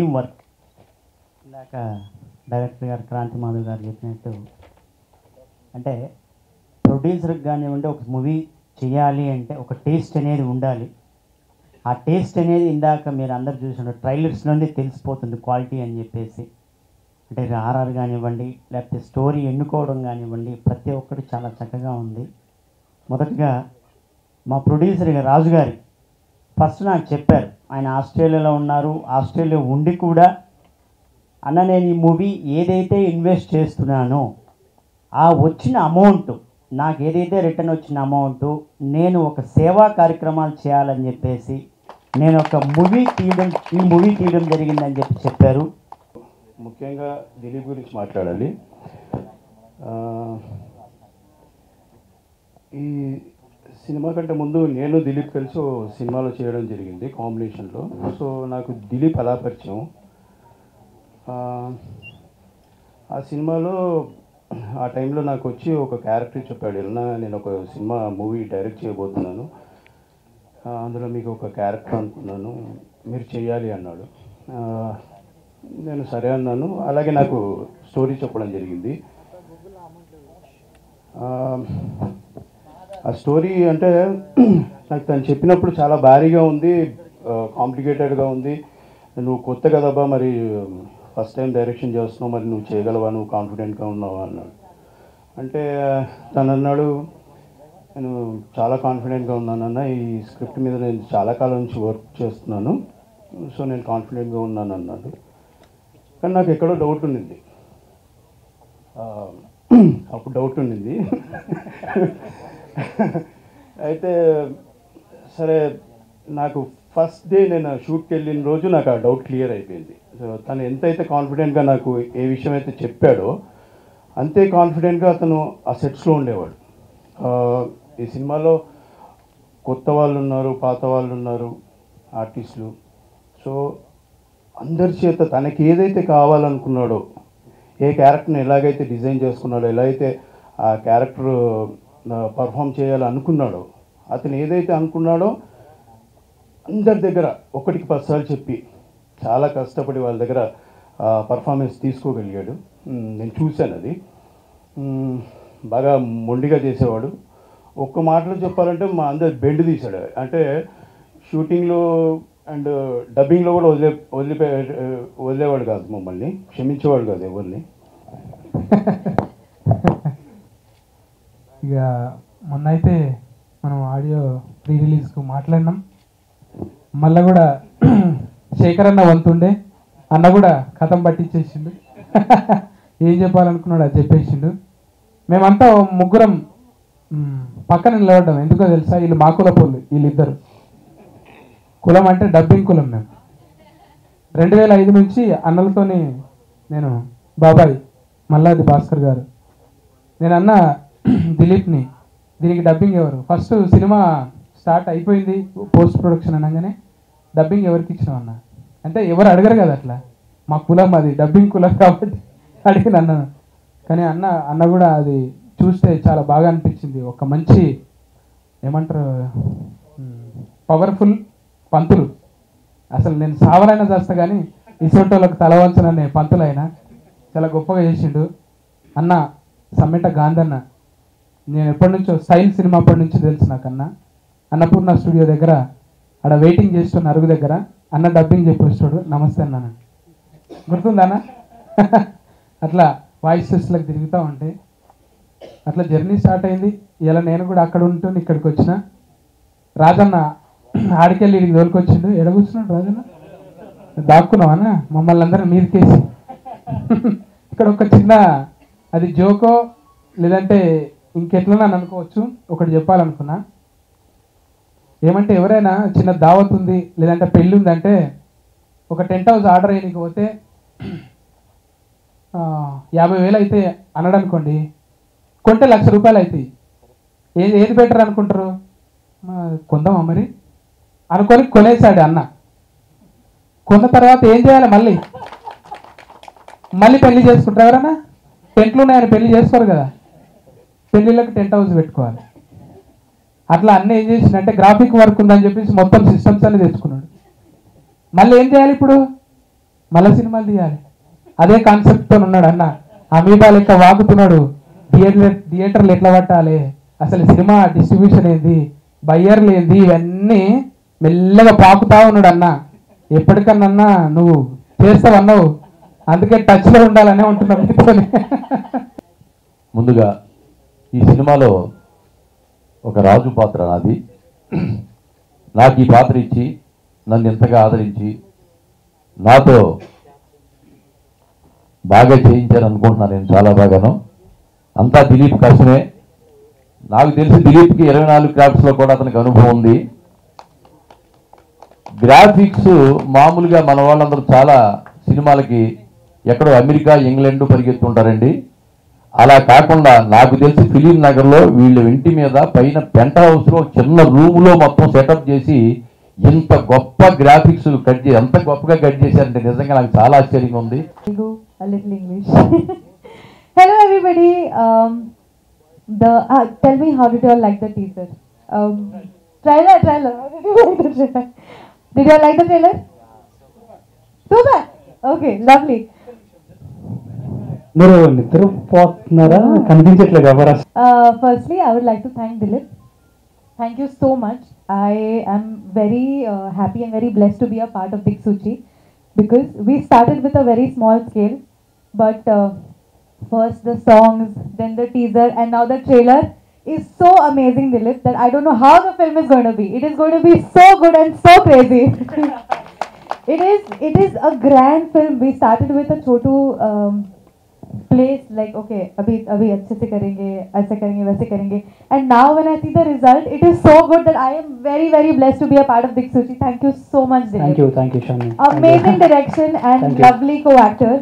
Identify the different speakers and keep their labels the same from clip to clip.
Speaker 1: Team work ఇందాక director గారు క్రాంతి మాధవ్ గారు చెప్పినట్టు అంటే ప్రొడ్యూసర్కి కానివ్వండి ఒక మూవీ చేయాలి అంటే ఒక టేస్ట్ అనేది ఉండాలి. ఆ టేస్ట్ అనేది ఇందాక మీరు అందరు చూసిన ట్రైలర్స్ నుండి తెలిసిపోతుంది క్వాలిటీ అని చెప్పేసి. అంటే ఆర్ఆర్ కానివ్వండి లేకపోతే స్టోరీ ఎన్నుకోవడం కానివ్వండి ప్రతి ఒక్కటి చాలా చక్కగా ఉంది. మొదటగా మా ప్రొడ్యూసర్ రాజు గారి ఫస్ట్ నాకు చెప్పారు ఆయన ఆస్ట్రేలియాలో ఉన్నారు ఆస్ట్రేలియా ఉండి కూడా అన్న నేను ఈ మూవీ ఏదైతే ఇన్వెస్ట్ చేస్తున్నానో ఆ వచ్చిన అమౌంట్ నాకు ఏదైతే రిటర్న్ వచ్చిన అమౌంట్ నేను ఒక సేవా కార్యక్రమాలు చేయాలని చెప్పేసి నేను ఒక మూవీ తీయడం ఈ మూవీ తీయడం జరిగిందని చెప్పి చెప్పారు.
Speaker 2: ముఖ్యంగా దిలీప్ గురించి మాట్లాడాలి. ఈ సినిమా కంటే ముందు నేను దిలీప్ కలిసి సినిమాలో చేయడం జరిగింది కాంబినేషన్లో. సో నాకు దిలీప్ అలా పరిచయం. ఆ, సినిమాలో ఆ టైంలో నాకు వచ్చి ఒక క్యారెక్టర్ చెప్పాడు. ఇలా నేను ఒక సినిమా మూవీ డైరెక్ట్ చేయబోతున్నాను. అందులో మీకు ఒక క్యారెక్టర్ అనుకున్నాను. మీరు చేయాలి అన్నాడు. నేను సరే అన్నాను. అలాగే నాకు స్టోరీ చెప్పడం జరిగింది. ఆ, స్టోరీ అంటే నాకు తను చెప్పినప్పుడు చాలా భారీగా ఉంది కాంప్లికేటెడ్గా ఉంది. నువ్వు కొత్త కదబ్బా మరి ఫస్ట్ టైం డైరెక్షన్ చేస్తున్నావు మరి నువ్వు చేయగలవా నువ్వు కాన్ఫిడెంట్గా ఉన్నావా అన్నాడు. అంటే తను అన్నాడు నేను చాలా కాన్ఫిడెంట్గా ఉన్నానన్న ఈ స్క్రిప్ట్ మీద నేను చాలా కాలం నుంచి వర్క్ చేస్తున్నాను సో నేను కాన్ఫిడెంట్గా ఉన్నాను అన్నాడు. కానీ నాకు ఎక్కడో డౌట్ ఉండింది. అప్పుడు డౌట్ ఉండింది. అయితే సరే నాకు ఫస్ట్ డే నేను షూట్కి వెళ్ళిన రోజు నాకు ఆ డౌట్ క్లియర్ అయిపోయింది. సో తను ఎంతైతే కాన్ఫిడెంట్గా నాకు ఏ విషయం అయితే చెప్పాడో అంతే కాన్ఫిడెంట్గా అతను ఆ సెట్స్లో ఉండేవాడు. ఈ సినిమాలో కొత్త వాళ్ళు ఉన్నారు పాత వాళ్ళు ఉన్నారు ఆర్టిస్టులు సో అందరి చేత తనకి ఏదైతే కావాలనుకున్నాడో ఏ క్యారెక్టర్ని ఎలాగైతే డిజైన్ చేసుకున్నాడో ఎలా అయితే ఆ క్యారెక్టర్ పర్ఫామ్ చేయాలనుకున్నాడో అతను ఏదైతే అనుకున్నాడో అందరి దగ్గర ఒకటికి పదిసార్లు చెప్పి చాలా కష్టపడి వాళ్ళ దగ్గర పర్ఫార్మెన్స్ తీసుకోగలిగాడు. నేను చూశాను అది. బాగా మొండిగా చేసేవాడు. ఒక్క మాటలో చెప్పాలంటే మా అందరు బెండ్ తీశాడు. అంటే షూటింగ్లో అండ్ డబ్బింగ్లో కూడా వదిలే వదిలిపే వదిలేవాడు కాదు మమ్మల్ని. క్షమించేవాడు కాదు ఎవరిని.
Speaker 3: ఇక మొన్న అయితే మనం ఆడియో ప్రీ రిలీజ్కు మాట్లాడినాం. మళ్ళా కూడా శేఖర్ అన్న వంతుండే. అన్న కూడా కథం పట్టించేసిండు. ఏం చెప్పాలనుకున్నాడు అది చెప్పేసిండు. మేమంతా ముగ్గురం పక్కన నిలబడ్డాం. ఎందుకో తెలుసా? వీళ్ళు మా కులపోళ్ళు వీళ్ళిద్దరు. కులం అంటే డబ్బింగ్ కులం మేము. రెండు వేల ఐదు నుంచి అన్నలతోని నేను బాబాయ్ మల్లాది భాస్కర్ గారు. నేను అన్న దిలీప్ని. దీనికి డబ్బింగ్ ఎవరు? ఫస్ట్ సినిమా స్టార్ట్ అయిపోయింది పోస్ట్ ప్రొడక్షన్ అనగానే డబ్బింగ్ ఎవరికి ఇచ్చినావు అన్న? అంటే ఎవరు అడగరు కదా అట్లా? మా కులం అది డబ్బింగ్ కులం కాబట్టి అడిగిన అన్న. కానీ అన్న అన్న కూడా అది చూస్తే చాలా బాగా అనిపించింది. ఒక మంచి ఏమంటారు? పవర్ఫుల్ పంతులు. అసలు నేను సావరైనా చేస్తా కానీ ఇసోటోళ్ళకి తల వంచననే పంతులైనా. చాలా గొప్పగా చేసిండు. అన్న సమ్మెట గాంధన్న. నేను ఎప్పటి నుంచో సైన్స్ సినిమా అప్పటి నుంచి తెలుసు నాకన్నా. అన్నపూర్ణ స్టూడియో దగ్గర ఆడ వెయిటింగ్ చేస్తున్న అరుగు దగ్గర అన్న డబ్బింగ్ చెప్పేస్తాడు. నమస్తే అన్న గుర్తుందా అన్న అట్లా వాయిసెస్లకు తిరుగుతూ ఉంటే అట్లా జర్నీ స్టార్ట్ అయింది. ఇలా నేను కూడా అక్కడ ఉంటూ ఇక్కడికి వచ్చిన. రాజన్న ఆడికెళ్ళి ఇడికి తోలుకొచ్చిండు. ఎడ కూర్చున్నాడు రాజన్న? దాక్కున్నావా మమ్మల్ని అందరం మీదకేసి. ఇక్కడ ఒక చిన్న అది జోకో లేదంటే ఇంకెట్లా అనుకోవచ్చు? ఒకటి చెప్పాలనుకున్నా. ఏమంటే ఎవరైనా చిన్న దావత్ ఉంది లేదంటే పెళ్ళి ఉందంటే ఒక టెంట్ హౌస్ ఆర్డర్ అయ్యడానికి పోతే యాభై వేలు అయితే అనడనుకోండి కొంటే లక్ష రూపాయలు అవుతాయి ఏది ఏది బెటర్ అనుకుంటారు? కొందామా మరి? అనుకొని కొనేసాడు అన్న. కొన్న తర్వాత ఏం చేయాలి మళ్ళీ? మళ్ళీ పెళ్ళి చేసుకుంటారు ఎవరన్నా? టెంట్లు ఉన్నాయని పెళ్ళి చేసుకోరు కదా. పెళ్ళిళ్ళకి టెంట్ హౌస్ పెట్టుకోవాలి. అట్లా అన్నీ ఏం చేసిందంటే గ్రాఫిక్ వర్క్ ఉందని చెప్పేసి మొత్తం సిస్టమ్స్ అన్ని తెచ్చుకున్నాడు. మళ్ళీ ఏం చేయాలి ఇప్పుడు? మళ్ళీ సినిమాలు తీయాలి. అదే కాన్సెప్ట్తో ఉన్నాడు అన్న. అమీబా లెక్క వాగుతున్నాడు. థియేటర్ థియేటర్లు ఎట్లా పట్టాలి? అసలు సినిమా డిస్ట్రిబ్యూషన్ ఏంది? బయ్యర్లు ఏంది? ఇవన్నీ మెల్లగా పాకుతా ఉన్నాడు అన్న. ఎప్పటికన్నా నువ్వు చేస్తావన్నావు అందుకే టచ్లో ఉండాలనే ఉంటున్నావు
Speaker 4: ముందుగా ఈ సినిమాలో ఒక రాజు పాత్ర నాది. నాకు ఈ పాత్ర ఇచ్చి నన్ను ఎంతగా ఆదరించి నాతో బాగా చేయించారు అనుకుంటున్నాను నేను చాలా బాగాను. అంతా దిలీప్ కష్టమే. నాకు తెలిసి దిలీప్కి ఇరవై నాలుగు క్రాఫ్ట్స్లో కూడా అతనికి అనుభవం ఉంది. గ్రాఫిక్స్ మామూలుగా మన వాళ్ళందరూ చాలా సినిమాలకి ఎక్కడో అమెరికా ఇంగ్లాండ్ పరిగెత్తుంటారండి. అలా కాకుండా నాకు తెలిసి ఫిలిం నగర్లో వీళ్ళ ఇంటి మీద పైన పెంట్ హౌస్లో చిన్న రూమ్లో మొత్తం సెటప్ చేసి ఇంత గొప్ప గ్రాఫిక్స్ కట్ చేసి ఎంత గొప్పగా కట్ చేశారంటే నిజంగా నాకు చాలా ఆశ్చర్యంగా ఉంది.
Speaker 5: Hello everybody a little English. Hello, everybody. Um, the uh, tell me trailer did you all like trailer. How did you like the trailer? Did you all like the trailer? Super. Okay, lovely.
Speaker 6: మీరు నిద్రపోతున్నారా కనిపించట్లేదు ఎవరు
Speaker 5: Uh, firstly, I would like to thank Dilip. Thank you so much. I am very uh, happy and very blessed to be a part of Big Suchi because we started with a very small scale, but uh, first the songs, then the teaser, and now the trailer is so amazing, Dilip, that I don't know how the film is going to be. It is going to be so good and so crazy. it is it is a grand film. We started with a Chotu um, place like okay abhi abhi acche se karenge aise karenge वैसे करेंगे. And now when I see the result it is so good that I am very very blessed to be a part of Diksuchi thank you so much Dilip.
Speaker 6: thank you thank you Shami.
Speaker 5: Amazing direction and lovely co-actor.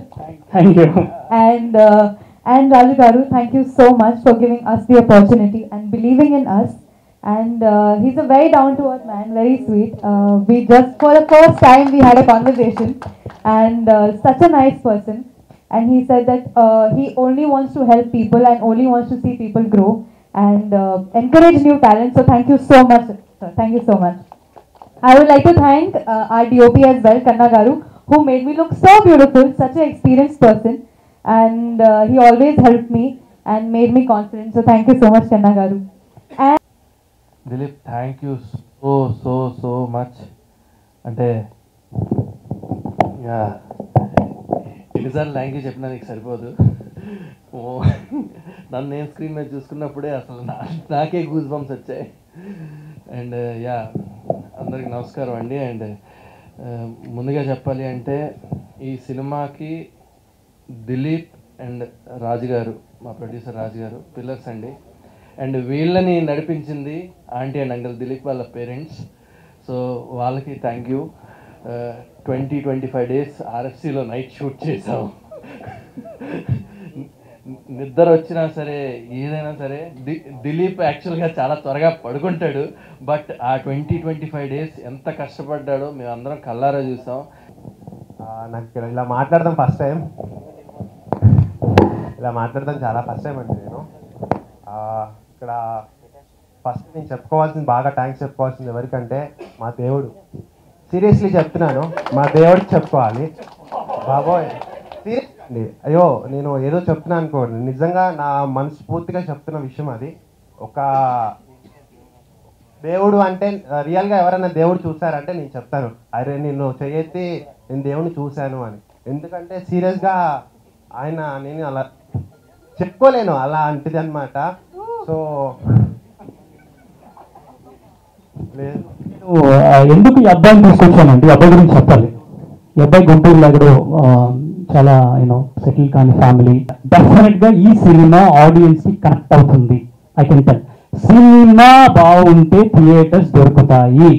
Speaker 6: Thank you.
Speaker 5: And uh, and Raju Garu thank you so much for giving us the opportunity and believing in us. And uh, he's a very down to earth man, very sweet. Uh, we just, for the first time, we had a conversation, and uh, such a nice person. And he said that uh, he only wants to help people and only wants to see people grow and uh, encourage new talent. So thank you so much, sir. Thank you so much. I would like to thank uh, our DOP as well, Kanna Garu, who made me look so beautiful, such an experienced person. And uh, he always helped me and made me confident. So thank you so much, Kanna Garu. And
Speaker 7: Dilip, thank you so, so, so much. And uh, yeah. ఎన్నిసార్లు language చెప్పినా నీకు సరిపోదు. ఓ నన్ను నేను screen మీద చూసుకున్నప్పుడే అసలు నా నాకే గూజ్ బంప్స్ వచ్చాయి అండ్ యా uh, అందరికి నమస్కారం అండి. అండ్ uh, ముందుగా చెప్పాలి అంటే ఈ సినిమాకి దిలీప్ అండ్ రాజు గారు మా ప్రొడ్యూసర్ రాజు గారు పిల్లర్స్ అండి. అండ్ వీళ్ళని నడిపించింది ఆంటీ అండ్ అంకల్ దిలీప్ వాళ్ళ పేరెంట్స్. సో వాళ్ళకి thank you twenty twenty five days ఆర్ఎఫ్సీలో night shoot చేసాం నిద్ర వచ్చినా సరే ఏదైనా సరే ది దిలీప్ యాక్చువల్గా చాలా త్వరగా పడుకుంటాడు బట్ ఆ ట్వంటీ ట్వంటీ ఫైవ్ డేస్ ఎంత కష్టపడ్డాడో మేము అందరం కల్లారా చూసాం
Speaker 8: నాకు ఇక్కడ ఇలా మాట్లాడదాం ఫస్ట్ టైం. ఇలా మాట్లాడదాం చాలా ఫస్ట్ టైం అండి నేను. ఇక్కడ ఫస్ట్ నేను చెప్పుకోవాల్సింది బాగా థ్యాంక్స్ చెప్పుకోవాల్సింది ఎవరికంటే మా దేవుడు. సీరియస్లీ చెప్తున్నాను. మా దేవుడికి చెప్పుకోవాలి. బాబోయ్. సీరియస్లీ. అయ్యో నేను ఏదో చెప్తున్నాను అనుకోండి. నిజంగా నా మనస్ఫూర్తిగా చెప్తున్న విషయం అది. ఒక దేవుడు అంటే రియల్గా ఎవరైనా దేవుడు చూసారంటే నేను చెప్తాను. అరే నేను చేయెత్తి నేను దేవుడిని చూశాను అని. ఎందుకంటే సీరియస్గా ఆయన నేను అలా చెప్పుకోలేను. అలా అంటిది అనమాట సో లేదు.
Speaker 6: ఎందుకు ఈ అబ్బాయిని తీసుకొచ్చానండి? అబ్బాయి గురించి చెప్పాలి. ఈ అబ్బాయి గుంటూరులో ఎక్కడో చాలా యూనో సెటిల్ కాని ఫ్యామిలీ డెఫినెట్గా ఈ సినిమా ఆడియన్స్కి కనెక్ట్ అవుతుంది. ఐ కెన్ టెల్ సినిమా బాగుంటే థియేటర్స్ దొరుకుతాయి.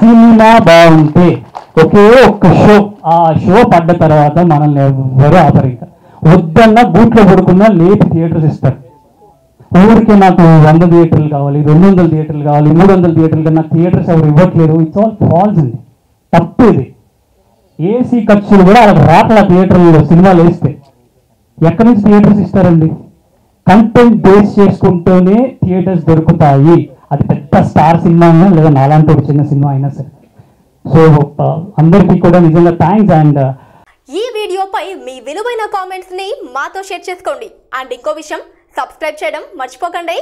Speaker 6: సినిమా బాగుంటే ఒకే ఒక్క షో ఆ షో పడ్డ తర్వాత మనల్ని ఎవరు ఆపరు వద్దన్నా బూట్లో పడుకున్నా లేపి థియేటర్స్ ఇస్తారు. ఊరికే నాకు వంద థియేటర్లు కావాలి రెండు వందల థియేటర్లు కావాలి మూడు వందల థియేటర్లు కానీ నాకు థియేటర్స్ ఎవరు ఇవ్వట్లేదు ఇట్స్ ఆల్ ఫాల్స్ అండి. తప్పు ఇది ఏసీ ఖర్చులు కూడా అలా రాట్ల థియేటర్లో సినిమాలు వేస్తే ఎక్కడి నుంచి థియేటర్స్ ఇస్తారండి? కంటెంట్ బేస్ చేసుకుంటూనే థియేటర్స్ దొరుకుతాయి. అది పెద్ద స్టార్ సినిమా అయినా లేదా నాలాంటి ఒక చిన్న సినిమా అయినా సరే. సో అందరికీ కూడా నిజంగా థ్యాంక్స్ అండ్ uh,
Speaker 9: ఈ వీడియోపై మీ విలువైన కామెంట్స్ని మాతో షేర్ చేసుకోండి. అండ్ ఇంకో విషయం సబ్స్క్రైబ్ చేయడం మర్చిపోకండి.